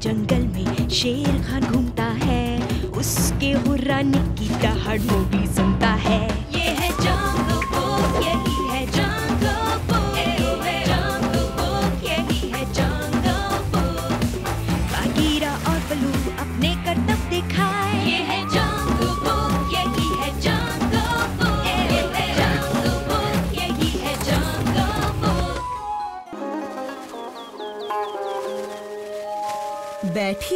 जंगल में शेर खान घूमता है। उसके हुर्राने की दहाड़ वो भी सुनता है।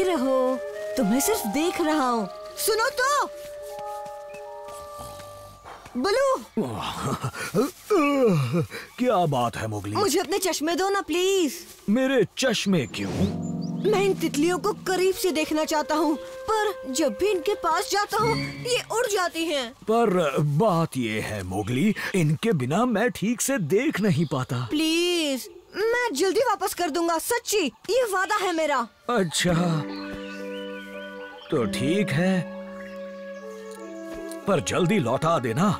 ही रहो तुम्हें सिर्फ़ देख रहा हूँ। सुनो तो। बलू। क्या बात है मोगली। मुझे अपने चश्मे दो ना प्लीज़। मेरे चश्मे क्यों? मैं इन तितलियों को करीब से देखना चाहता हूँ पर जब भी इनके पास जाता हूँ ये उड़ जाती हैं। पर बात ये है मोगली इनके बिना मैं ठीक से देख नहीं पाता। प्लीज़ मैं जल्दी वापस कर दूँगा सच्ची ये वादा है मेरा। अच्छा। तो ठीक है। पर जल्दी लौटा देना।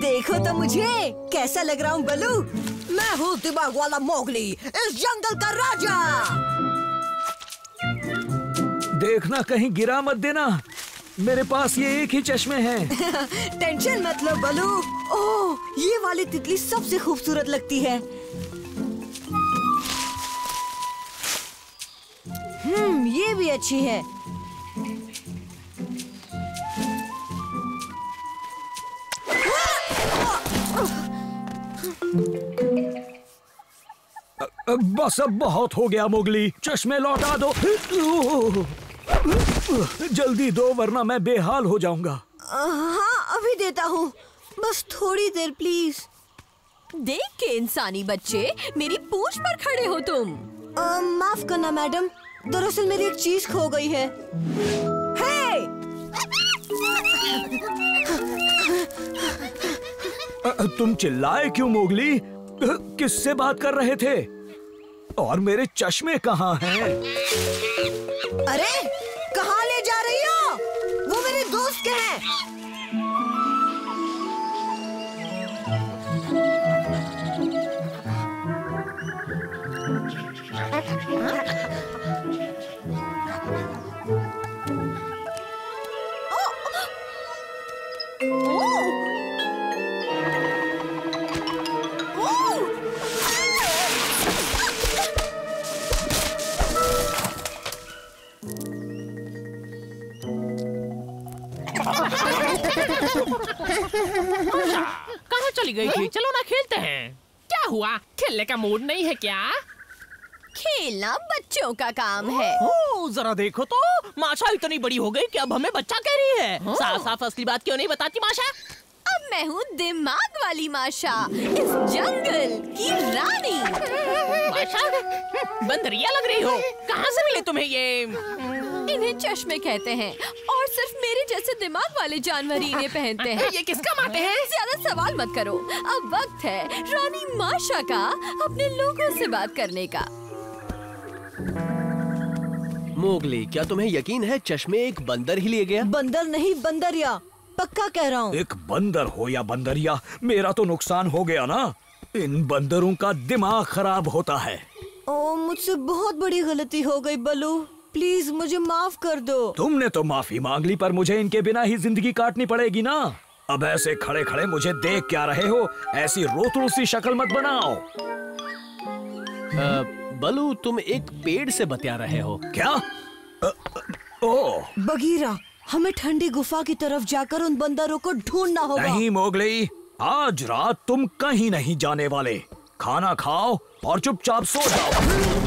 देखो तो मुझे कैसा लग रहा हूँ बलू मैं हूँ दिमाग वाला मोगली इस जंगल का राजा। देखना कहीं गिरा मत देना। मेरे पास ये एक ही चश्मे हैं। टेंशन मत लो बलू। ओह ये वाली तितली सबसे खूबसूरत लगती है। हम्म ये भी अच्छी है। बस अब बहुत हो गया मोगली। चश्मे लौटा दो। जल्दी दो वरना मैं बेहाल हो जाऊँगा। हाँ अभी देता हूँ। बस थोड़ी देर प्लीज़ देख के इंसानी बच्चे मेरी पूंछ पर खड़े हो तुम। अ, माफ़ करना मैडम। दरअसल मेरी एक चीज़ खो गई है। हे! तुम चिल्लाए क्यों मोगली? किससे बात कर रहे थे? और मेरे चश्मे कहाँ हैं? अरे खेलने का मूड नहीं है क्या? खेलना बच्चों का काम है। ओ, जरा देखो तो। माशा इतनी बड़ी हो गई कि अब हमें बच्चा कह रही है। साफ़ साफ़ असली बात क्यों नहीं बताती माशा? अब मैं हूँ दिमाग वाली माशा इस जंगल की रानी। माशा बंदरिया लग रही हो। कहाँ से मिले तुम्हें ये? इन्हें चश्मे कहते हैं और सिर्फ़ मेरे जैसे दिमाग वाले जानवर ही इन्हें पहनते हैं। ये किसका माते हैं? ज़्यादा सवाल मत करो। अब वक्त है रानी माशा का अपने लोगों से बात करने का। मोगली क्या तुम्हें यकीन है चश्मे एक बंदर ही ले गया? बंदर नहीं बंदरिया। पक्का कह रहा हूँ। एक बंदर हो या बंदरिया मेरा तो नुकसान हो गया ना। इन बंदरों का दिमाग खराब होता है। ओ मुझसे बहुत बड़ी गलती हो गई बलू प्लीज़ मुझे माफ़ कर दो। तुमने तो माफ़ी मांग ली पर मुझे इनके बिना ही ज़िंदगी काटनी पड़ेगी ना। अब ऐसे खड़े खड़े मुझे देख क्या रहे हो ऐसी रोतड़ू सी शक्ल मत बनाओ। बलू तुम एक पेड़ से बतिया रहे हो। क्या? अ, ओ। बगीरा हमें ठंडी गुफा की तरफ़ जाकर उन बंदरों को ढूंढना होगा। नहीं मोगली आज रात तुम कहीं नहीं जाने वाले। खाना खाओ और चुपचाप सो जाओ।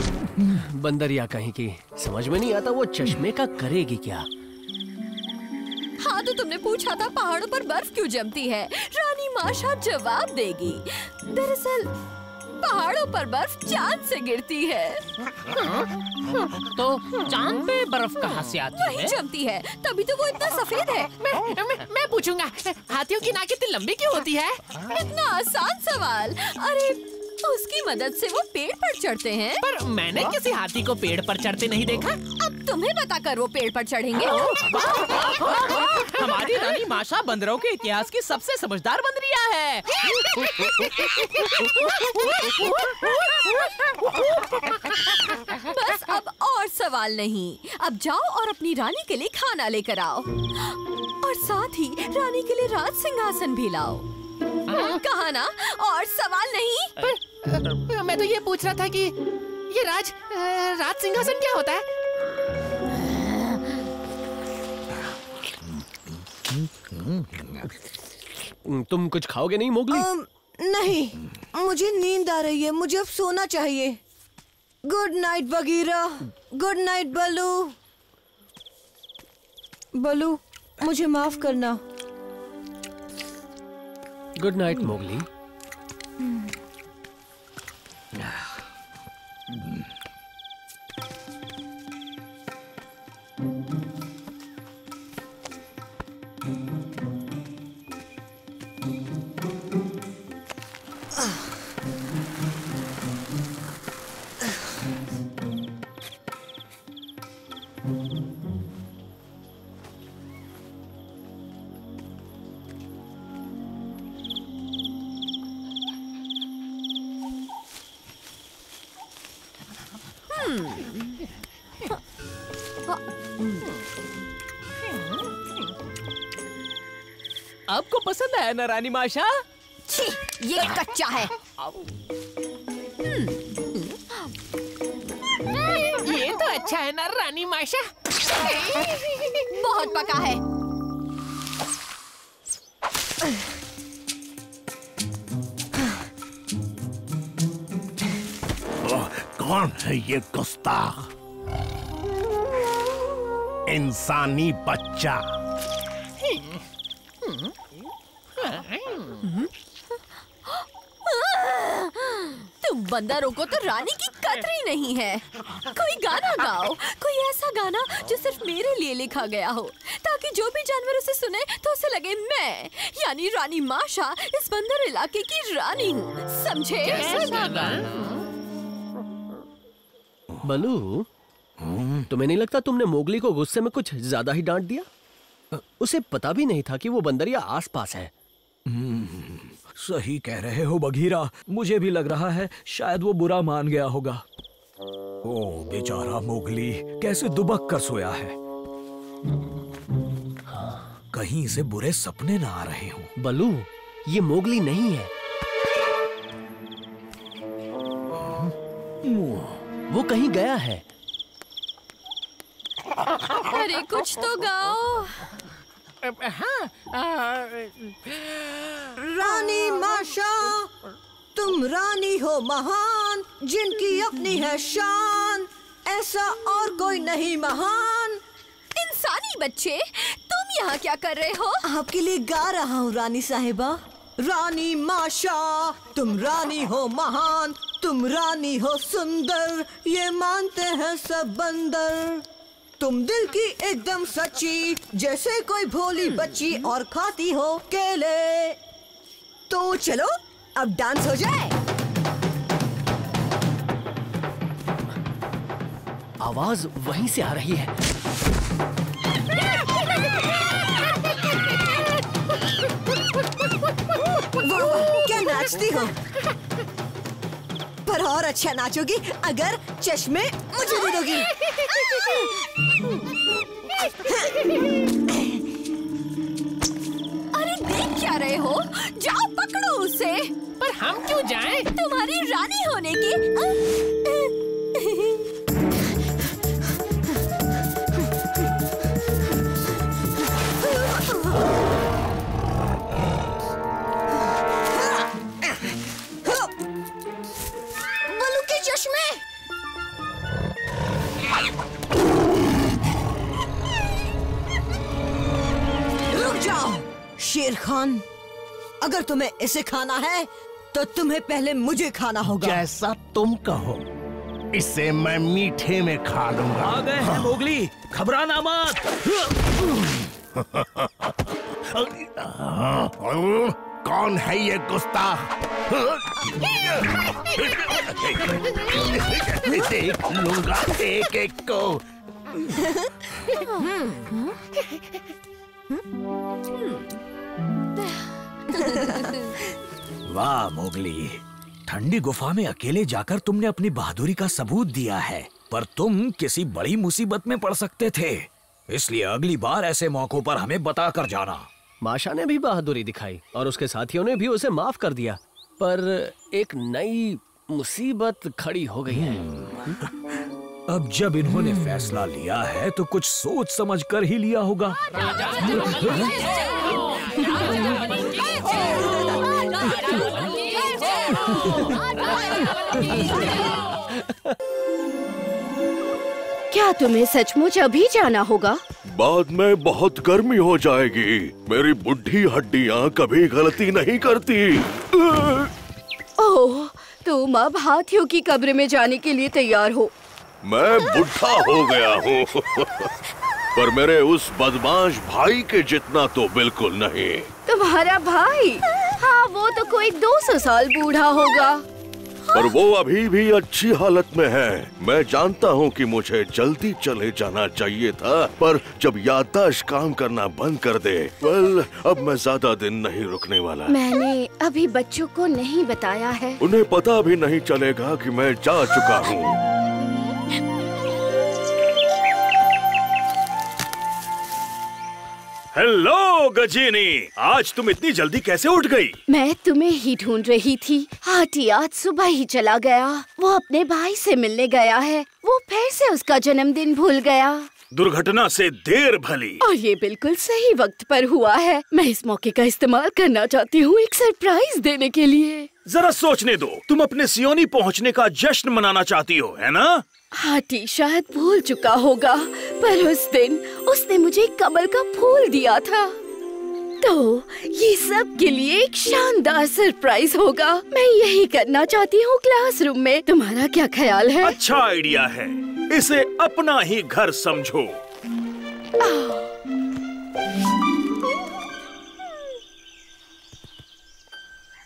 बंदरिया कहीं की। समझ में नहीं आता वो चश्मे का करेगी क्या? हाँ तो तुमने पूछा था पहाड़ों पर बर्फ़ क्यों जमती है? रानी माशा जवाब देगी। दरअसल पहाड़ों पर बर्फ़ चाँद से गिरती है। तो चाँद पे बर्फ़ कहाँ से आती वही है जमती है। तभी तो वो इतना सफ़ेद है। मैं, मैं, मैं पूछूँगा हाथियों की नाक इतनी लंबी क्यों होती है? इतना आसान सवाल। अरे उसकी मदद से वो पेड़ पर चढ़ते हैं। पर मैंने किसी हाथी को पेड़ पर चढ़ते नहीं देखा। अब तुम्हें बताकर वो पेड़ पर चढ़ेंगे। हमारी रानी माशा बंदरों के इतिहास की सबसे समझदार बंदरिया है। बस अब और सवाल नहीं। अब जाओ और अपनी रानी के लिए खाना लेकर आओ। और साथ ही रानी के लिए राज सिंहासन भी लाओ। कहा ना? और सवाल नहीं? मैं तो ये पूछ रहा था कि ये राज राज सिंहासन क्या होता है? तुम कुछ खाओगे नहीं मोगली? नहीं। मुझे नींद आ रही है। मुझे अब सोना चाहिए। Good night Bagheera good night Baloo Baloo मुझे माफ़ करना। Good night Mowgli. Yeah. आपको पसंद आया ना रानी माशा? छी, ये कच्चा है। ये तो अच्छा है ना रानी माशा। बहुत पका है। कौन है ये गुस्ताख इंसानी बच्चा। बंदरों को तो रानी की कतरी नहीं है। कोई गाना गाओ कोई ऐसा गाना जो सिर्फ़ मेरे लिए लिखा गया हो ताकि जो भी जानवर उसे सुने तो उसे लगे मैं यानी रानी माशा इस बंदर इलाके की रानी हूँ समझे? बलू तुम्हें नहीं लगता तुमने मोगली को गुस्से में कुछ ज़्यादा ही डांट दिया? उसे पता भी नहीं था कि वो बंदरिया आसपास है। सही कह रहे हो बघीरा। मुझे भी लग रहा है शायद वो बुरा मान गया होगा। ओ बेचारा मोगली कैसे दुबक कर सोया है? कहीं से बुरे सपने ना आ रहे हो। बलू ये मोगली नहीं है। वो कहीं गया है। अरे कुछ तो गाओ। हाँ रानी माशा तुम रानी हो महान जिनकी अपनी है शान। ऐसा और कोई नहीं महान। इंसानी बच्चे तुम यहाँ क्या कर रहे हो? आपके लिए गा रहा हूँ रानी साहिबा। रानी माशा तुम रानी हो महान तुम रानी हो सुंदर ये मानते हैं सब बंदर। तुम दिल की एकदम सच्ची जैसे कोई भोली बच्ची और खाती हो केले। तो चलो अब डांस हो जाए। आवाज़ वहीं से आ रही है। क्या नाचती हो? पर और अच्छा नाचोगी अगर चश्मे मुझे दे दोगी। अरे देख क्या रहे हो? जाओ पकड़ो उसे। पर हम क्यों जाएँ? तुम्हारी रानी होने की अगर तुम्हें इसे खाना है तो तुम्हें पहले मुझे खाना होगा। जैसा तुम कहो। इसे मैं मीठे में खा लूँगा। आ गए हैं मोगली। घबराना मत। कौन है ये गुस्ताख देख लूँगा एक एक को। वाह मोगली ठंडी गुफा में अकेले जाकर तुमने अपनी बहादुरी का सबूत दिया है पर तुम किसी बड़ी मुसीबत में पड़ सकते थे इसलिए अगली बार ऐसे मौकों पर हमें बता कर जाना माशा ने भी बहादुरी दिखाई और उसके साथियों ने भी उसे माफ़ कर दिया पर एक नई मुसीबत खड़ी हो गई है अब जब इन्होंने फैसला लिया है तो कुछ सोच समझ कर ही लिया होगा क्या तुम्हें सचमुच अभी जाना होगा? बाद में बहुत गर्मी हो जाएगी। मेरी बुढ़ी हड्डियाँ कभी गलती नहीं करती। ओह तुम अब हाथियों की कब्र में जाने के लिए तैयार हो। मैं बुढ़ा हो गया हूँ। पर मेरे उस बदमाश भाई के जितना तो बिल्कुल नहीं। तुम्हारा भाई? हाँ वो तो कोई 200 साल बूढ़ा होगा। पर वो अभी भी अच्छी हालत में है। मैं जानता हूँ कि मुझे जल्दी चले जाना चाहिए था पर जब याददाश्त काम करना बंद कर दे वेल अब मैं ज़्यादा दिन नहीं रुकने वाला। मैंने अभी बच्चों को नहीं बताया है। उन्हें पता भी नहीं चलेगा कि मैं जा चुका हूँ। हेलो गजीनी आज तुम इतनी जल्दी कैसे उठ गई? मैं तुम्हें ही ढूंढ रही थी। हाथी आज सुबह ही चला गया। वो अपने भाई से मिलने गया है। वो फिर से उसका जन्मदिन भूल गया। दुर्घटना से देर भली। और ये बिल्कुल सही वक्त पर हुआ है। मैं इस मौके का इस्तेमाल करना चाहती हूँ एक सरप्राइज़ देने के लिए। जरा सोचने दो। तुम अपने सियोनी पहुँचने का जश्न मनाना चाहती हो है ना? हाथी शायद भूल चुका होगा। पर उस दिन उसने मुझे कमल का फूल दिया था। तो ये सब के लिए एक शानदार सरप्राइज़ होगा। मैं यही करना चाहती हूँ क्लासरूम में। तुम्हारा क्या ख्याल है? अच्छा आइडिया है। इसे अपना ही घर समझो।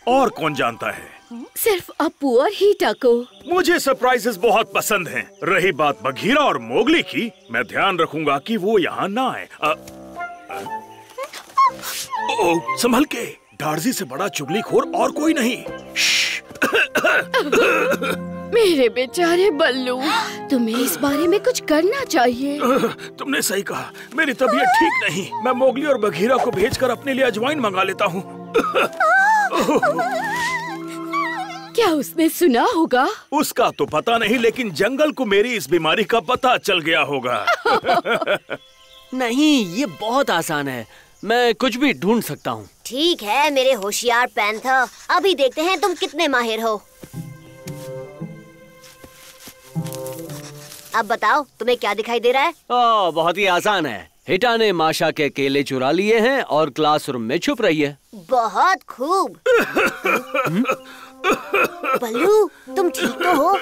और कौन जानता है? सिर्फ़ अपू और हीटा को। मुझे सरप्राइजेस बहुत पसंद हैं। रही बात बघीरा और मोगली की मैं ध्यान रखूँगा कि वो यहाँ ना आए। ओ, संभल के। डार्जी से बड़ा चुगलीखोर और कोई नहीं। मेरे बेचारे बल्लू तुम्हें इस बारे में कुछ करना चाहिए। तुमने सही कहा। मेरी तबीयत ठीक नहीं। मैं मोगली और बघीरा को भेजकर अपने लिए अजवाइन मंगा लेता हूँ। क्या उसने सुना होगा? उसका तो पता नहीं लेकिन जंगल को मेरी इस बीमारी का पता चल गया होगा। नहीं ये बहुत आसान है। मैं कुछ भी ढूंढ सकता हूँ। ठीक है मेरे होशियार पैंथर अभी देखते हैं तुम कितने माहिर हो। अब बताओ तुम्हें क्या दिखाई दे रहा है? ओ, बहुत ही आसान है। हिटा ने माशा के केले चुरा लिए हैं और क्लासरूम में छुप रही है। बहुत खूब। बल्लू तुम ठीक तो हो?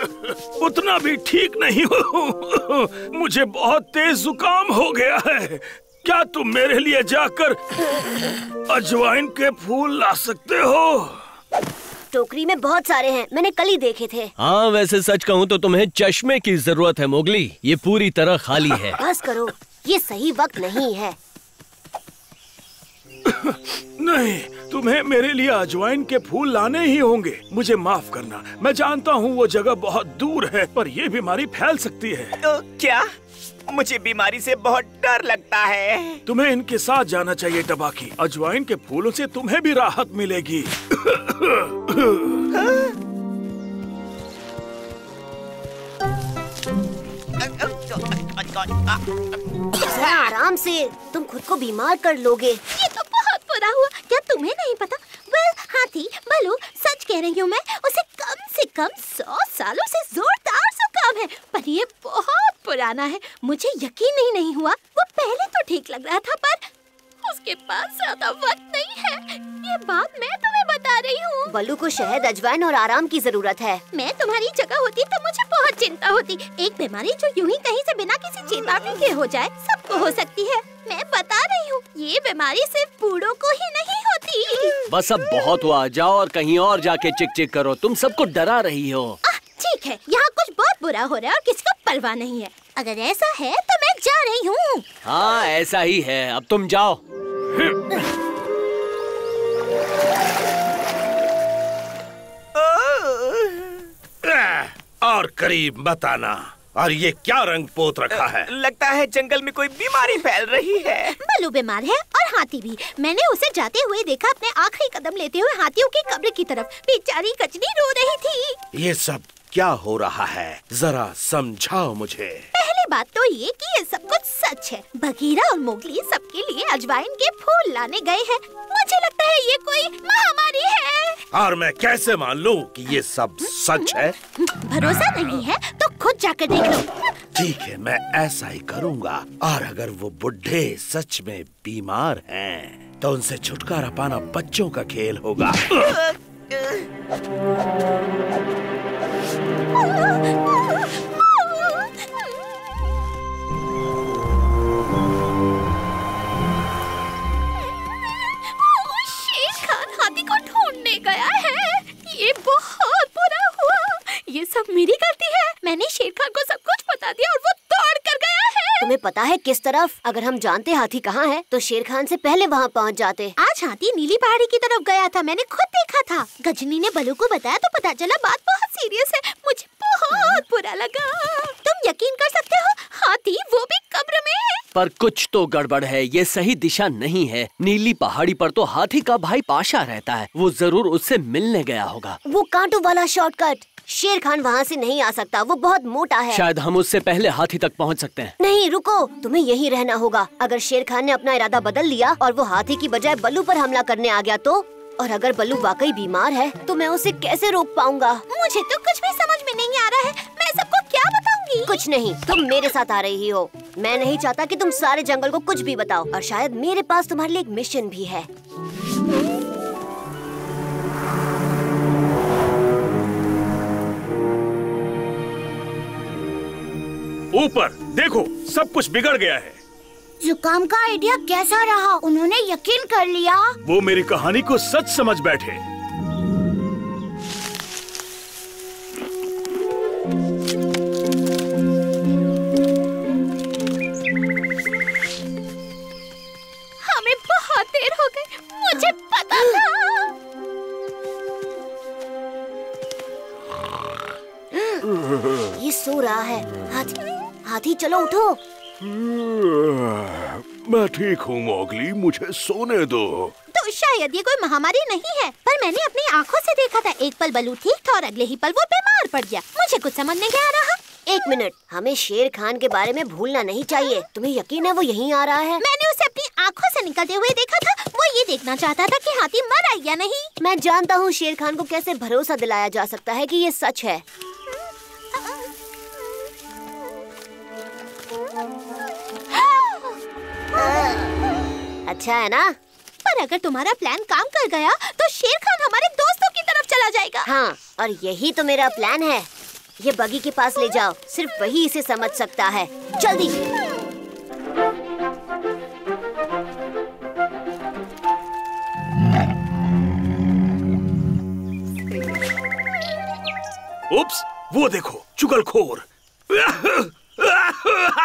उतना भी ठीक नहीं हो। मुझे बहुत तेज जुकाम हो गया है। क्या तुम मेरे लिए जाकर अजवाइन के फूल ला सकते हो? टोकरी में बहुत सारे हैं मैंने कल ही देखे थे। हाँ वैसे सच कहूँ तो तुम्हें चश्मे की ज़रूरत है मोगली। ये पूरी तरह खाली है। बस करो ये सही वक्त नहीं है। नहीं तुम्हें मेरे लिए अजवाइन के फूल लाने ही होंगे। मुझे माफ़ करना। मैं जानता हूँ वो जगह बहुत दूर है पर ये बीमारी फैल सकती है। तो क्या? मुझे बीमारी से बहुत डर लगता है। तुम्हें इनके साथ जाना चाहिए टबाकी अजवाइन के फूलों से तुम्हें भी राहत मिलेगी। आराम से। तुम खुद को बीमार कर लोगे। ये तो बुरा हुआ? क्या तुम्हें नहीं पता? वेल हाथी बलू सच कह रही हूँ मैं उसे कम से कम सौ सालों से जोरदार जुकाम है। पर ये बहुत पुराना है। मुझे यकीन ही नहीं हुआ। वो पहले तो ठीक लग रहा था पर उसके पास ज़्यादा वक्त नहीं है। ये बात मैं तुम्हें बता रही हूँ। बल्लू को शहद अजवाइन और आराम की ज़रूरत है। मैं तुम्हारी जगह होती तो मुझे बहुत चिंता होती। एक बीमारी जो यूँ ही कहीं से बिना किसी चेतावनी के हो जाए सबको हो सकती है। मैं बता रही ये बीमारी सिर्फ़ बूढ़ों को ही नहीं होती। बस अब बहुत हुआ। जाओ और कहीं और जाके चिक चिक करो। तुम सबको डरा रही हो। ठीक है। यहाँ कुछ बहुत बुरा हो रहा है और किसी को परवाह नहीं है। अगर ऐसा है तो मैं जा रही हूँ। हाँ ऐसा ही है। अब तुम जाओ। और करीब बताना और ये क्या रंग पोत रखा है? लगता है जंगल में कोई बीमारी फैल रही है। बलू बीमार है और हाथी भी। मैंने उसे जाते हुए देखा अपने आखिरी कदम लेते हुए हाथियों की कब्र की तरफ़। बेचारी कचनी रो रही थी। ये सब क्या हो रहा है? जरा समझाओ मुझे। पहली बात तो ये कि ये सब कुछ सच है। बघीरा और मोगली सबके लिए अजवाइन के फूल लाने गए हैं। मुझे लगता है ये कोई महामारी है। और मैं कैसे मान लूँ कि ये सब सच है? भरोसा नहीं है तो खुद जाकर देख लो। ठीक है मैं ऐसा ही करूँगा। और अगर वो बुढ़े सच में बीमार हैं, तो उनसे छुटकारा पाना बच्चों का खेल होगा। पता है किस तरफ़? अगर हम जानते हाथी कहाँ है तो शेर खान से पहले वहाँ पहुँच जाते। आज हाथी नीली पहाड़ी की तरफ़ गया था मैंने खुद देखा था। गजनी ने बलू को बताया तो पता चला बात बहुत सीरियस है मुझे बहुत बुरा लगा। तुम यकीन कर सकते हो हाथी वो भी कब्र में है। पर कुछ तो गड़बड़ है ये सही दिशा नहीं है। नीली पहाड़ी पर तो हाथी का भाई पाशा रहता है वो ज़रूर उससे मिलने गया होगा। वो कांटो वाला शॉर्टकट। शेर खान वहाँ से नहीं आ सकता वो बहुत मोटा है। शायद हम उससे पहले हाथी तक पहुँच सकते हैं। नहीं रुको तुम्हें यहीं रहना होगा। अगर शेर खान ने अपना इरादा बदल लिया और वो हाथी की बजाय बल्लू पर हमला करने आ गया तो? और अगर बल्लू वाकई बीमार है तो मैं उसे कैसे रोक पाऊँगा? मुझे तो कुछ भी समझ में नहीं आ रहा है। मैं सबको क्या बताऊँगी? कुछ नहीं तुम मेरे साथ आ रही हो। मैं नहीं चाहता कि तुम सारे जंगल को कुछ भी बताओ। और शायद मेरे पास तुम्हारे लिए एक मिशन भी है। ऊपर। देखो सब कुछ बिगड़ गया है। जुकाम का आइडिया कैसा रहा? उन्होंने यकीन कर लिया। वो मेरी कहानी को सच समझ बैठे। हमें बहुत देर हो गई। मुझे पता था। ये सो रहा है। हाथी हाथी चलो उठो। मैं ठीक हूँ मोगली मुझे सोने दो। तो शायद ये कोई महामारी नहीं है पर मैंने अपनी आँखों से देखा था एक पल बलू ठीक था और अगले ही पल वो बीमार पड़ गया। मुझे कुछ समझ नहीं आ रहा। एक मिनट हमें शेर खान के बारे में भूलना नहीं चाहिए। तुम्हें यकीन है वो यहीं आ रहा है? मैंने उसे अपनी आँखों से निकलते हुए देखा था वो ये देखना चाहता था कि हाथी मरा या नहीं। मैं जानता हूँ शेर खान को कैसे भरोसा दिलाया जा सकता है कि ये सच है। अच्छा है ना? पर अगर तुम्हारा प्लान काम कर गया तो शेर खान हमारे दोस्तों की तरफ़ चला जाएगा। हाँ और यही तो मेरा प्लान है। ये बगी के पास ले जाओ सिर्फ़ वही इसे समझ सकता है। जल्दी! उप्स वो देखो चुगलखोर।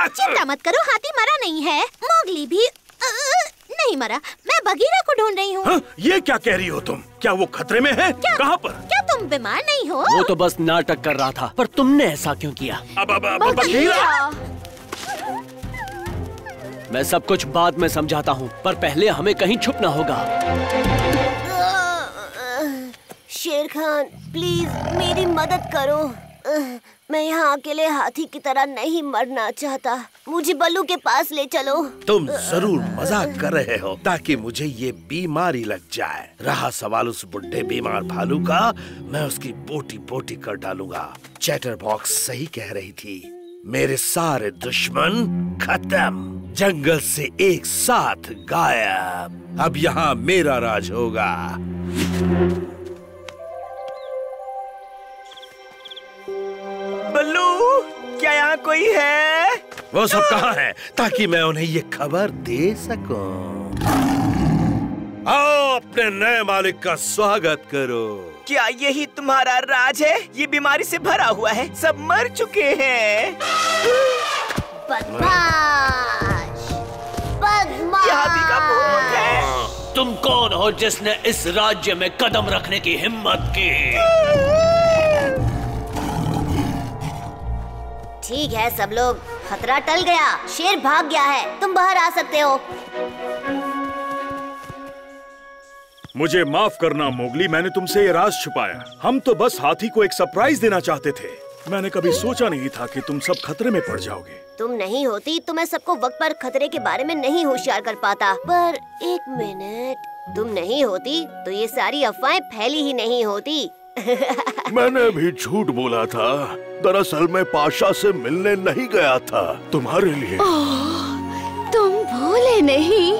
चिंता मत करो हाथी मरा नहीं है। मोगली भी नहीं मरा मैं बगीरा को ढूंढ रही हूँ। हाँ, ये क्या कह रही हो तुम? क्या वो खतरे में है? कहाँ पर? क्या तुम बीमार नहीं हो? वो तो बस नाटक कर रहा था पर तुमने ऐसा क्यों किया? अब अब अब बगीरा मैं सब कुछ बाद में समझाता हूँ पर पहले हमें कहीं छुपना होगा। शेर खान प्लीज़ मेरी मदद करो। मैं यहाँ अकेले हाथी की तरह नहीं मरना चाहता। मुझे बल्लू के पास ले चलो। तुम ज़रूर मज़ाक कर रहे हो, ताकि मुझे ये बीमारी लग जाए। रहा सवाल उस बुढ़े बीमार भालू का, मैं उसकी बोटी बोटी कर डालूँगा। चैटर बॉक्स सही कह रही थी, मेरे सारे दुश्मन खत्म। जंगल से एक साथ गायब। अब यहाँ मेरा राज होगा। क्या यहाँ कोई है? वो सब कहाँ है? ताकि मैं उन्हें ये खबर दे सकूँ। आओ अपने नए मालिक का स्वागत करो। क्या यही तुम्हारा राज है? ये बीमारी से भरा हुआ है। सब मर चुके हैं। बदमाश। बदमाश। है। तुम कौन हो जिसने इस राज्य में कदम रखने की हिम्मत की? ठीक है सब लोग। खतरा टल गया। शेर भाग गया है। तुम बाहर आ सकते हो। मुझे माफ़ करना मोगली। मैंने तुमसे ये राज छुपाया। हम तो बस हाथी को एक सरप्राइज़ देना चाहते थे। मैंने कभी सोचा नहीं था कि तुम सब खतरे में पड़ जाओगे। तुम नहीं होती तो मैं सबको वक्त पर खतरे के बारे में नहीं होशियार कर पाता। पर एक मिनट। तुम नहीं होती तो ये सारी अफवाहें फैली ही नहीं होती। मैंने भी झूठ बोला था। दरअसल मैं पाशा से मिलने नहीं गया था तुम्हारे लिए। ओ, तुम भूले नहीं।